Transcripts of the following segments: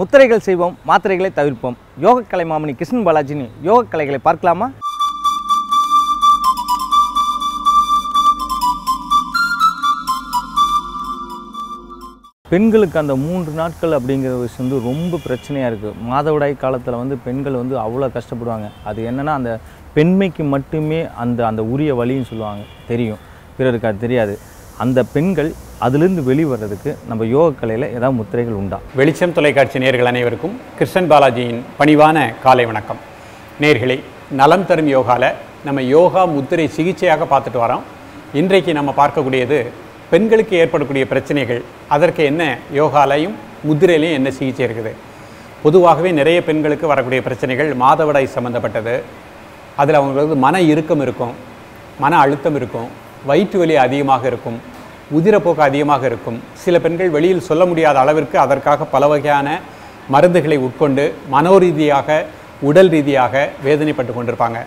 முத்திரைகள் செய்வோம் மாத்திரைகளை தவிர்ப்போம். யோக கலை மாமணி கிருஷ்ணன் பாலாஜினி யோகக்கலைகளை பார்க்கலாமா? பெண்களுக்கு அந்த மூன்று நாட்கள் அப்படிங்கிற விஷயம் வந்து ரொம்ப பிரச்சனையாக இருக்குது மாதவிடாய் காலத்தில் வந்து பெண்கள் வந்து அவ்வளோ கஷ்டப்படுவாங்க. அது என்னென்னா அந்த பெண்மைக்கு மட்டுமே அந்த அந்த உரிய வழின்னு சொல்லுவாங்க. தெரியும். பிறருக்கு அது தெரியாது. அந்த பெண்கள் அதுலேருந்து வெளிவரதுக்கு நம்ம யோக கலையில் ஏதாவது முத்திரைகள் உண்டா? வெளிச்சம் தொலைக்காட்சி நேர்கள் அனைவருக்கும் கிருஷ்ணன் பாலாஜியின் பணிவான காலை வணக்கம். நேர்களே நலம் தரும் யோகாவில் நம்ம யோகா முத்திரை சிகிச்சையாக பார்த்துட்டு வரோம். இன்றைக்கு நம்ம பார்க்கக்கூடியது பெண்களுக்கு ஏற்படக்கூடிய பிரச்சனைகள். அதற்கு என்ன யோகாலையும் முத்திரையிலையும் என்ன சிகிச்சை இருக்குது? பொதுவாகவே நிறைய பெண்களுக்கு வரக்கூடிய பிரச்சனைகள் மாதவிடாய் சம்மந்தப்பட்டது அதில் அவங்களுக்கு மன இறுக்கம் இருக்கும் மன அழுத்தம் இருக்கும் வயிற்று வலி அதிகமாக இருக்கும் உதிரப்போக்கு அதிகமாக இருக்கும். சில பெண்கள் வெளியில் சொல்ல முடியாத அளவிற்கு அதற்காக பல வகையான மருந்துகளை உட்கொண்டு மனோரீதியாக உடல் ரீதியாக வேதனைப்பட்டு கொண்டிருப்பாங்க.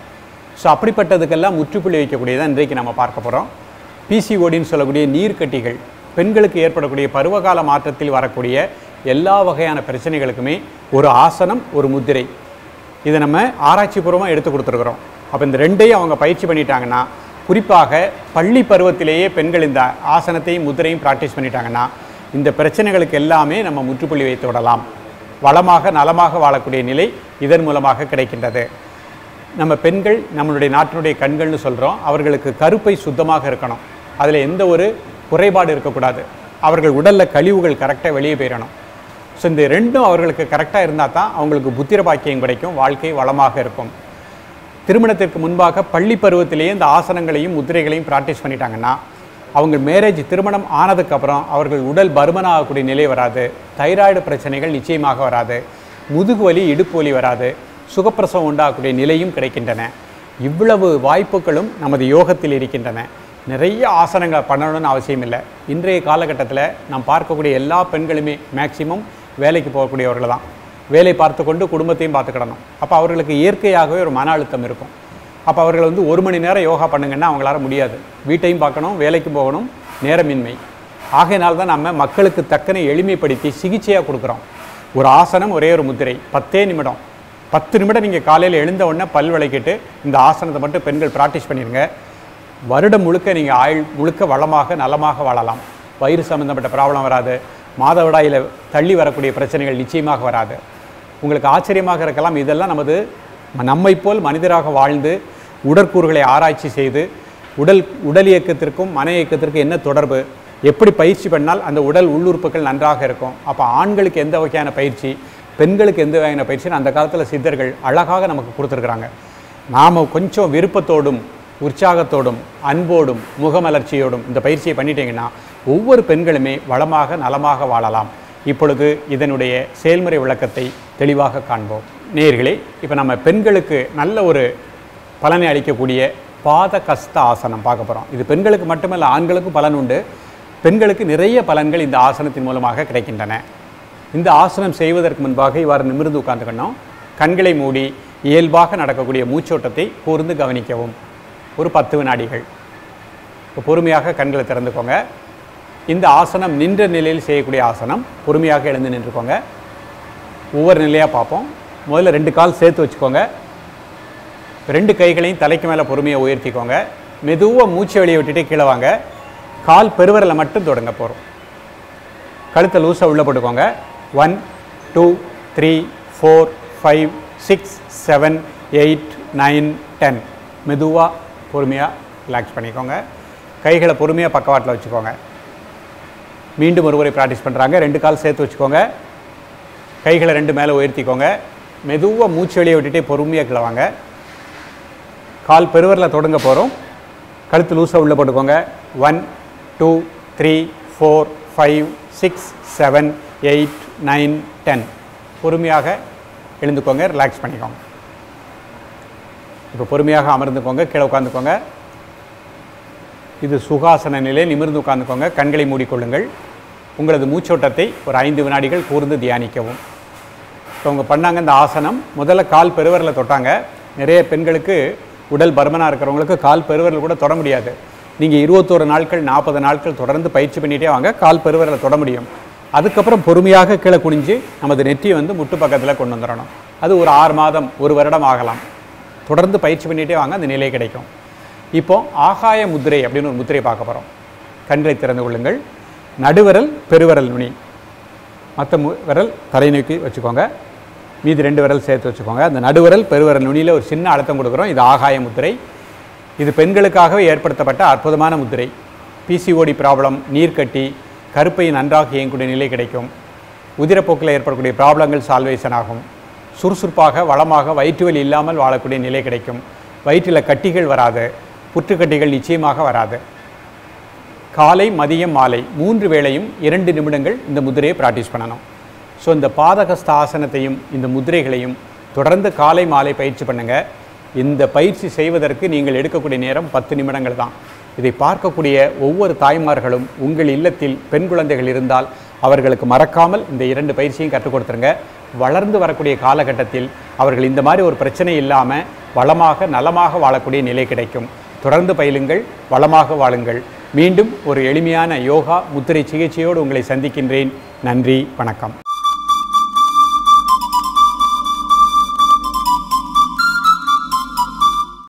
ஸோ அப்படிப்பட்டதுக்கெல்லாம் முற்றுப்புள்ளி வைக்கக்கூடியதான் இன்றைக்கு நம்ம பார்க்க போகிறோம் பிசிஓடின்னு சொல்லக்கூடிய நீர்க்கட்டிகள் பெண்களுக்கு ஏற்படக்கூடிய பருவகால மாற்றத்தில் வரக்கூடிய எல்லா வகையான பிரச்சனைகளுக்குமே ஒரு ஆசனம் ஒரு முத்திரை. இதை நம்ம ஆராய்ச்சிபூர்வமாக எடுத்து கொடுத்துருக்குறோம். அப்போ இந்த ரெண்டையும் அவங்க பயிற்சி பண்ணிட்டாங்கன்னா குறிப்பாக பள்ளி பருவத்திலேயே பெண்கள் இந்த ஆசனத்தையும் முதிரையும் ப்ராக்டிஸ் பண்ணிட்டாங்கன்னா இந்த பிரச்சனைகளுக்கு எல்லாமே நம்ம முற்றுப்புள்ளி வைத்து விடலாம். வளமாக நலமாக வாழக்கூடிய நிலை இதன் மூலமாக கிடைக்கின்றது. நம்ம பெண்கள் நம்மளுடைய நாட்டினுடைய கண்கள்னு சொல்கிறோம் அவர்களுக்கு கருப்பை சுத்தமாக இருக்கணும். அதில் எந்த ஒரு குறைபாடு இருக்கக்கூடாது. அவர்கள் உடலில் கழிவுகள் கரெக்டாக வெளியே போயிடணும் ஸோ இந்த ரெண்டும் அவர்களுக்கு கரெக்டாக இருந்தால் தான் அவங்களுக்கு புத்திர பாக்கியம் கிடைக்கும் வாழ்க்கை வளமாக இருக்கும். திருமணத்திற்கு முன்பாக பள்ளி பருவத்திலேயே இந்த ஆசனங்களையும் முத்திரைகளையும் ப்ராக்டிஸ் பண்ணிட்டாங்கன்னா அவங்க மேரேஜ் திருமணம் ஆனதுக்கப்புறம் அவர்கள் உடல் பருமனாகக்கூடிய நிலை வராது தைராய்டு பிரச்சனைகள் நிச்சயமாக வராது முதுகு வலி இடுப்பு வலி வராது சுகப்பிரசவம் உண்டாகக்கூடிய நிலையும் கிடைக்கின்றன. இவ்வளவு வாய்ப்புகளும் நமது யோகத்தில் இருக்கின்றன. நிறைய ஆசனங்களை பண்ணணும்னு அவசியம் இல்லை. இன்றைய காலகட்டத்தில் நாம் பார்க்கக்கூடிய எல்லா பெண்களுமே மேக்சிமம் வேலைக்கு போகக்கூடியவர்கள் தான் வேலை பார்த்து கொண்டு குடும்பத்தையும் பார்த்துக்கிடணும் அப்போ அவர்களுக்கு இயற்கையாகவே ஒரு மன அழுத்தம் இருக்கும். அப்போ அவர்கள் வந்து ஒரு மணி நேரம் யோகா பண்ணுங்கன்னா அவங்களால முடியாது. வீட்டையும் பார்க்கணும் வேலைக்கும் போகணும் நேரமின்மை. ஆகையினால் தான் நம்ம மக்களுக்கு தக்கன எளிமைப்படுத்தி சிகிச்சையாக கொடுக்குறோம். ஒரு ஆசனம் ஒரே ஒரு முத்திரை பத்தே நிமிடம். பத்து நிமிடம் நீங்கள் காலையில் எழுந்த உடனே பல் விளக்கிட்டு இந்த ஆசனத்தை மட்டும் பெண்கள் ப்ராக்டிஸ் பண்ணிடுங்க வருடம் முழுக்க நீங்கள் ஆயுள் முழுக்க வளமாக நலமாக வாழலாம். வயிறு சம்மந்தப்பட்ட ப்ராப்ளம் வராது. மாதவிடாயில் தள்ளி வரக்கூடிய பிரச்சனைகள் நிச்சயமாக வராது. உங்களுக்கு ஆச்சரியமாக இருக்கலாம். இதெல்லாம் நமது நம்மை போல் மனிதராக வாழ்ந்து உடற்கூறுகளை ஆராய்ச்சி செய்து உடல் உடல் இயக்கத்திற்கும் மன இயக்கத்திற்கும் என்ன தொடர்பு? எப்படி பயிற்சி பண்ணால் அந்த உடல் உள்ளுறுப்புகள் நன்றாக இருக்கும். அப்போ ஆண்களுக்கு எந்த வகையான பயிற்சி? பெண்களுக்கு எந்த வகையான பயிற்சின்னு அந்த காலத்தில் சித்தர்கள் அழகாக நமக்கு கொடுத்துருக்குறாங்க. நாம் கொஞ்சம் விருப்பத்தோடும் உற்சாகத்தோடும் அன்போடும் முகமலர்ச்சியோடும் இந்த பயிற்சியை பண்ணிட்டீங்கன்னா ஒவ்வொரு பெண்களுமே வளமாக நலமாக வாழலாம். இப்பொழுது இதனுடைய செயல்முறை விளக்கத்தை தெளிவாக காண்போம். நேர்களே இப்போ நம்ம பெண்களுக்கு நல்ல ஒரு பலனை அளிக்கக்கூடிய பாத கஸ்த ஆசனம் பார்க்க போகிறோம் இது பெண்களுக்கு மட்டுமல்ல ஆண்களுக்கும் பலன் உண்டு. பெண்களுக்கு நிறைய பலன்கள் இந்த ஆசனத்தின் மூலமாக கிடைக்கின்றன. இந்த ஆசனம் செய்வதற்கு முன்பாக இவ்வாறு நிமிர்ந்து உட்கார்ந்துக்கணும் கண்களை மூடி இயல்பாக நடக்கக்கூடிய மூச்சோட்டத்தை கூர்ந்து கவனிக்கவும். ஒரு பத்து வினாடிகள். இப்போ பொறுமையாக கண்களை திறந்துக்கோங்க. இந்த ஆசனம் நின்ற நிலையில் செய்யக்கூடிய ஆசனம் பொறுமையாக எழுந்து நின்றுக்கோங்க. ஒவ்வொரு நிலையாக பார்ப்போம். முதல்ல ரெண்டு கால் சேர்த்து வச்சுக்கோங்க. ரெண்டு கைகளையும் தலைக்கு மேலே பொறுமையாக உயர்த்திக்கோங்க. மெதுவாக மூச்சு வெளியே விட்டுட்டு கீழே வாங்க. கால் பெருவரில் மட்டும் தொடங்க போகிறோம் கழுத்தை லூஸாக உள்ளே போட்டுக்கோங்க. One two three four five six seven eight nine ten மெதுவாக பொறுமையாக ரிலாக்ஸ் பண்ணிக்கோங்க. கைகளை பொறுமையாக பக்கவாட்டில் வச்சுக்கோங்க. மீண்டும் ஒரு முறை ப்ராக்டிஸ் பண்ணுறாங்க ரெண்டு கால் சேர்த்து வச்சுக்கோங்க. கைகளை ரெண்டு மேலே உயர்த்திக்கோங்க. மெதுவாக மூச்சு வெளியே விட்டுட்டே பொறுமையாக கிளவாங்க கால் பெருவரில் தொடங்க போகிறோம் கழுத்து லூஸாக உள்ளே போட்டுக்கோங்க. One two three four five six seven eight nine ten பொறுமையாக எழுந்துக்கோங்க ரிலாக்ஸ் பண்ணிக்கோங்க. இப்போ பொறுமையாக அமர்ந்துக்கோங்க கீழே உட்காந்துக்கோங்க இது சுகாசன நிலை நிமிர்ந்து உட்காந்துக்கோங்க கண்களை மூடிக்கொள்ளுங்கள். உங்களது மூச்சோட்டத்தை ஒரு ஐந்து வினாடிகள் கூர்ந்து தியானிக்கவும். இப்போ அவங்க பண்ணாங்க இந்த ஆசனம். முதல்ல கால் பெருவரில் தொட்டாங்க. நிறைய பெண்களுக்கு உடல் பருமனாக இருக்கிறவங்களுக்கு கால் பெருவரில் கூட தொட முடியாது. நீங்கள் இருபத்தோரு நாட்கள் நாற்பது நாட்கள் தொடர்ந்து பயிற்சி பண்ணிகிட்டே வாங்க கால் பெருவரில் தொட முடியும். அதுக்கப்புறம் பொறுமையாக கீழே குனிஞ்சு நமது நெற்றியை வந்து முட்டு பக்கத்தில் கொண்டு வந்துடணும். அது ஒரு ஆறு மாதம் ஒரு வருடம் ஆகலாம். தொடர்ந்து பயிற்சி பண்ணிகிட்டே வாங்க அந்த நிலை கிடைக்கும். இப்போ ஆகாய முத்திரை அப்படின்னு ஒரு முத்திரை பார்க்க போகிறோம் கண்களை திறந்து கொள்ளுங்கள். நடுவிரல் பெருவரல் நுனி. மற்ற மு விரல் தலை நோக்கி வச்சுக்கோங்க. மீதி ரெண்டு விரல் சேர்த்து வச்சுக்கோங்க. அந்த நடுவிரல் பெருவிரல் நுனியில் ஒரு சின்ன அழுத்தம் கொடுக்குறோம். இது ஆகாய முத்திரை. இது பெண்களுக்காகவே ஏற்படுத்தப்பட்ட அற்புதமான முத்திரை. பிசிஓடி ப்ராப்ளம் நீர்க்கட்டி கருப்பை நன்றாக இயங்கக்கூடிய நிலை கிடைக்கும். உதிரப்போக்கில் ஏற்படக்கூடிய ப்ராப்ளங்கள் சால்வேஷன் ஆகும். சுறுசுறுப்பாக வளமாக வயிற்று வலி இல்லாமல் வாழக்கூடிய நிலை கிடைக்கும். வயிற்றில் கட்டிகள் வராது. புற்றுக்கட்டிகள் நிச்சயமாக வராது. காலை மதியம் மாலை மூன்று வேளையும் இரண்டு நிமிடங்கள் இந்த முதிரையை ப்ராக்டிஸ் பண்ணணும். ஸோ இந்த பாதகஸ்த ஆசனத்தையும் இந்த முதிரைகளையும் தொடர்ந்து காலை மாலை பயிற்சி பண்ணுங்கள் இந்த பயிற்சி செய்வதற்கு நீங்கள் எடுக்கக்கூடிய நேரம் பத்து நிமிடங்கள் தான். இதை பார்க்கக்கூடிய ஒவ்வொரு தாய்மார்களும் உங்கள் இல்லத்தில் பெண் குழந்தைகள் இருந்தால் அவர்களுக்கு மறக்காமல் இந்த இரண்டு பயிற்சியும் கற்றுக் கொடுத்துருங்க. வளர்ந்து வரக்கூடிய காலகட்டத்தில் அவர்கள் இந்த மாதிரி ஒரு பிரச்சனை இல்லாமல் வளமாக நலமாக வாழக்கூடிய நிலை கிடைக்கும். தொடர்ந்து பயிலுங்கள் வளமாக வாழுங்கள். மீண்டும் ஒரு எளிமையான யோகா முத்திரை சிகிச்சையோடு உங்களை சந்திக்கின்றேன். நன்றி வணக்கம்.